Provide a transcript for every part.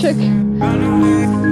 Check.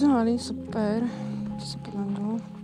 Personální, super. To se.